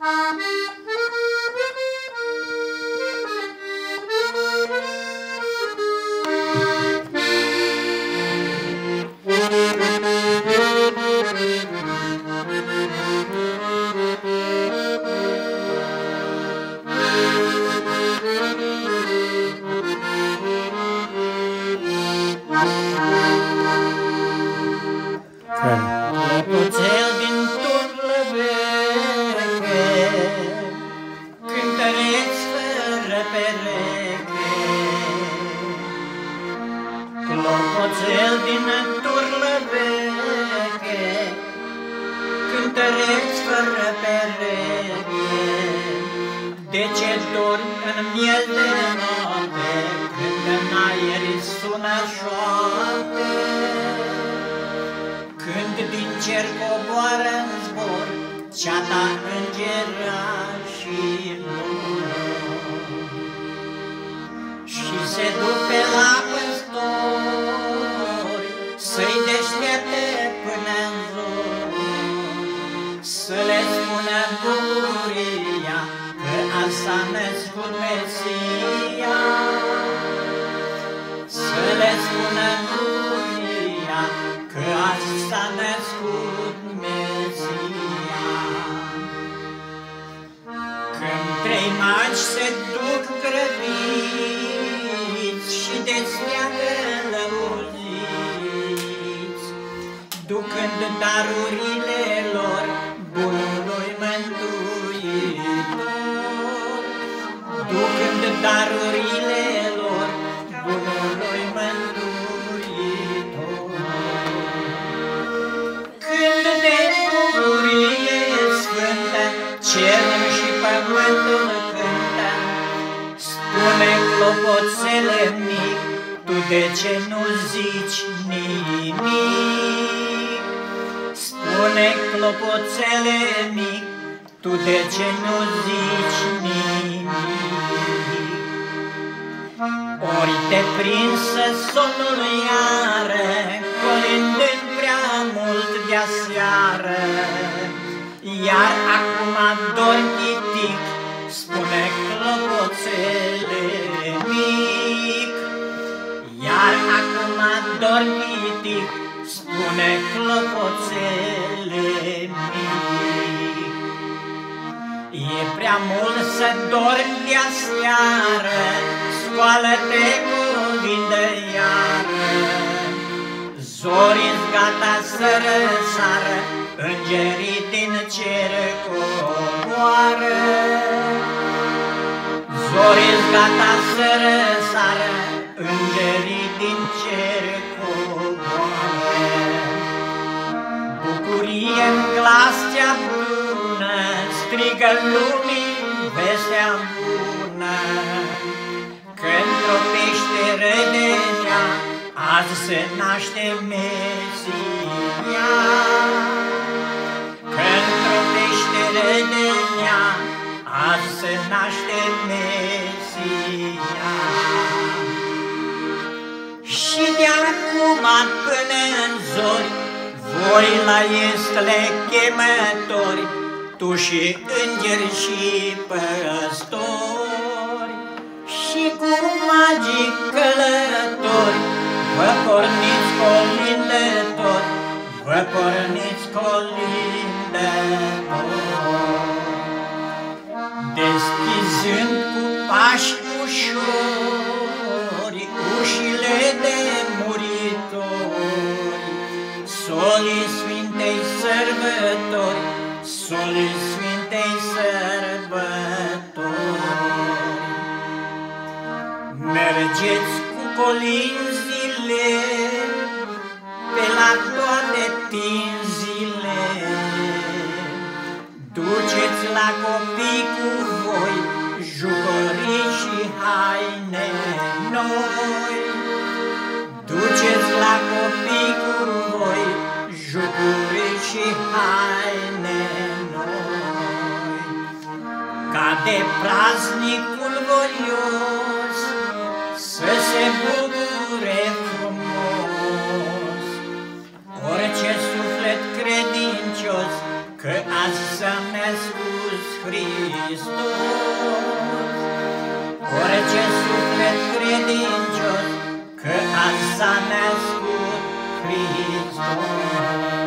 Bye. Cântăreț fără pereche. De ce dormi în miel de noapte, Când în aer sună șoapte? Când din cer coboară în zbor Ceata și Să le spună bucuria Că asta născut Mesia Să le spună bucuria Că azi s-a născut Mesia. Când trei magi se duc grăbiți Și desleagă lămuziți, Ducând darurile darurile lor bunului mântuitor. Când de bucurie sfântă, cerul și pământul cântă, Spune clopoțele mic, tu de ce nu zici nimic? Spune clopoțele mic, tu de ce nu zici Ori te prinsă somnul iară, colindând prea mult de seară, Iar acum dormi chitic, spune clopoțele mic. Iar acum dormi chitic, spune clopoțele mic. E prea mult să dormi de seară, Scoală-te cu vindă iară. Zorii gata să răsară, Îngerii din cer coboară. Zorii gata să răsară, Îngerii din cer coboară. Bucurie-n glas cea bună, Strigă lumii vestea bună, Azi se naște Mesia. Că într-o peșteră de ea, Azi se naște Mesia. Și de acum până în zori, voi la estle chemători, Tu și îngeri și păstori, Și cu magii călători, Deschizând cu pași ușori Ușile de muritori, Solii Sfintei Sărbători, Solii Sfintei Sărbători. Mergeți cu colinzile Pe la toate tinzile, Duceți la copii cu voi Jucării și haine noi. Duceți la copii cu voi Jucării și haine noi. Ca de praznicul voios Să se bucure frumos Orice suflet credincios Că azi s-a născut Hristos. Orice suflet credincios, că azi s-a născut Hristos.